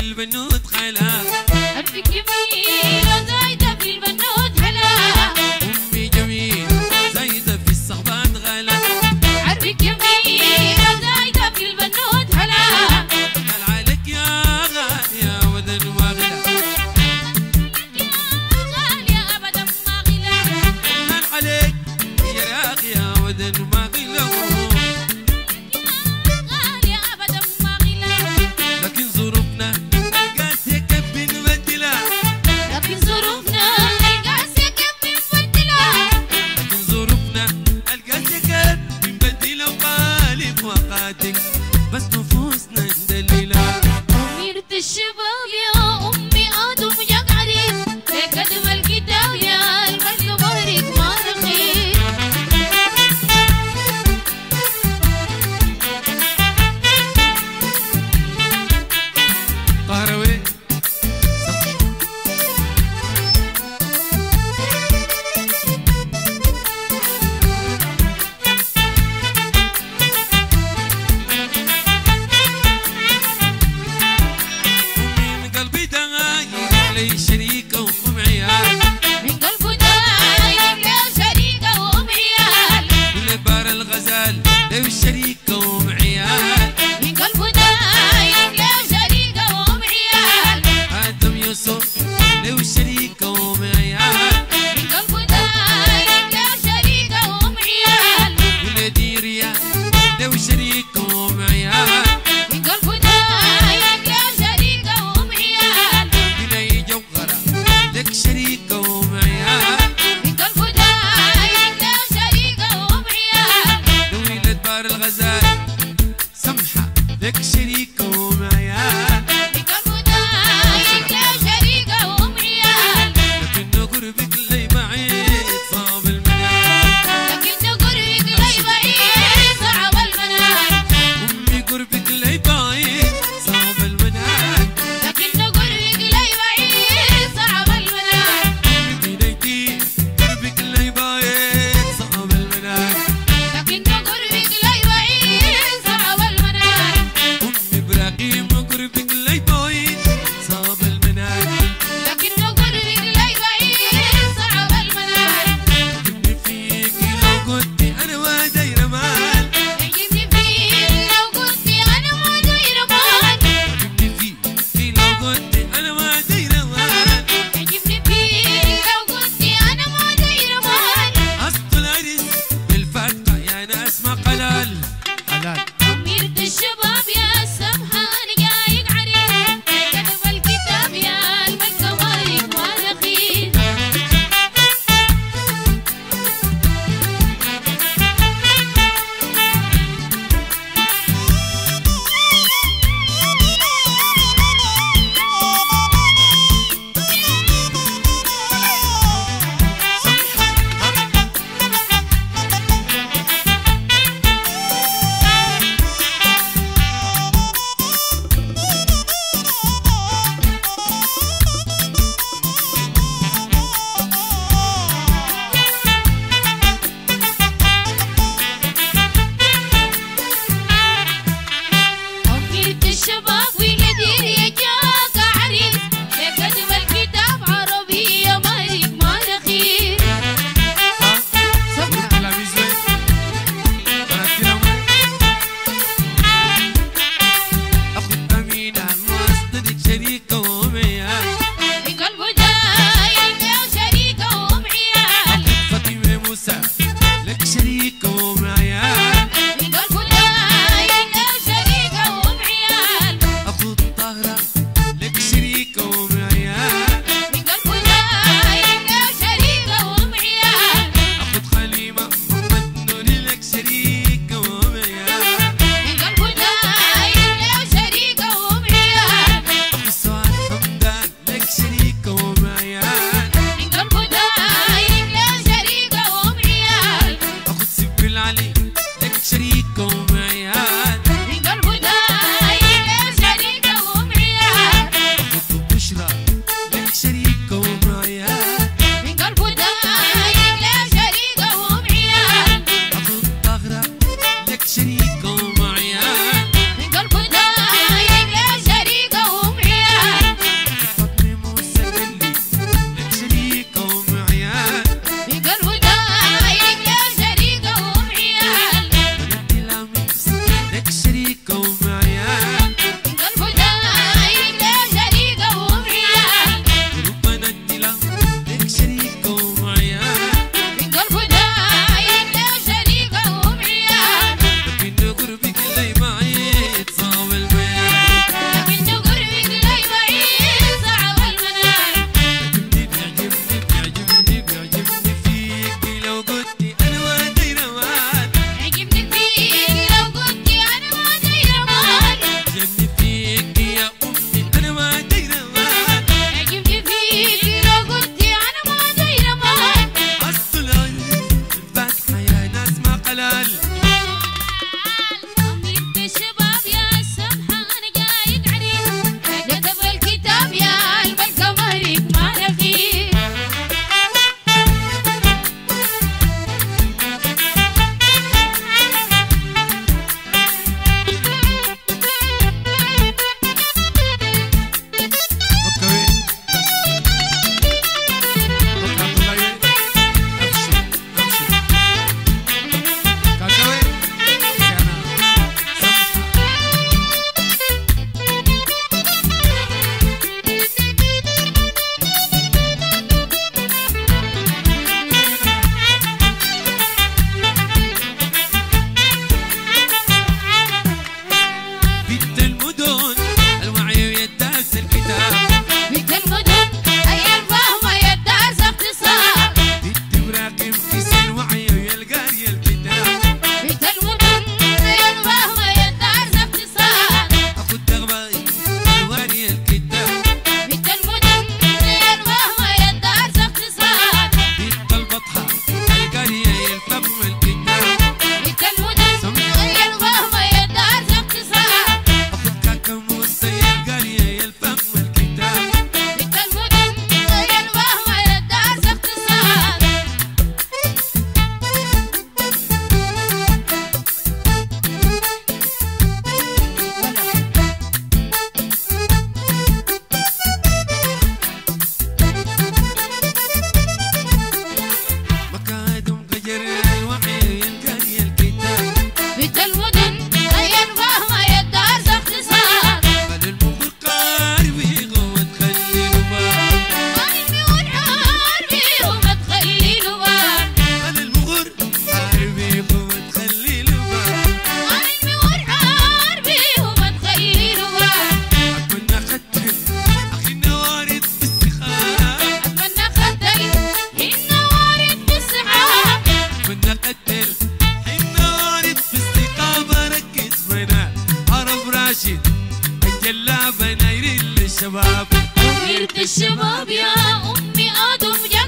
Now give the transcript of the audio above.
البنوت وزايدة في البنوت. We city جلابة نير الشباب. الشباب يا أمي أدم يا